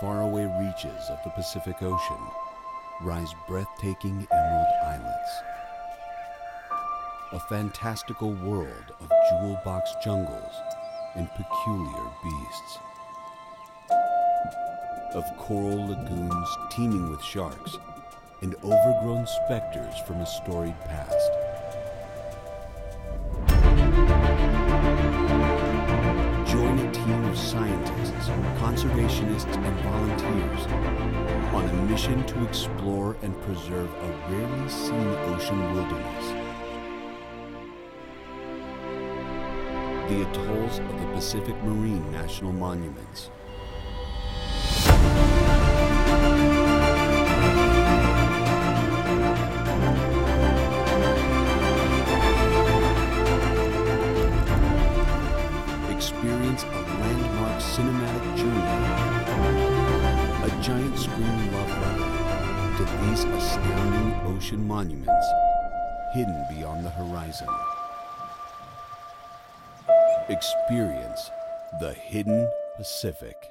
faraway reaches of the Pacific Ocean rise breathtaking emerald islets. A fantastical world of jewel box jungles and peculiar beasts. Of coral lagoons teeming with sharks and overgrown specters from a storied past. Scientists, conservationists, and volunteers on a mission to explore and preserve a rarely seen ocean wilderness. The atolls of the Pacific Marine National Monuments. Experience cinematic journey, a giant screen love to these astounding ocean monuments hidden beyond the horizon. Experience the hidden Pacific.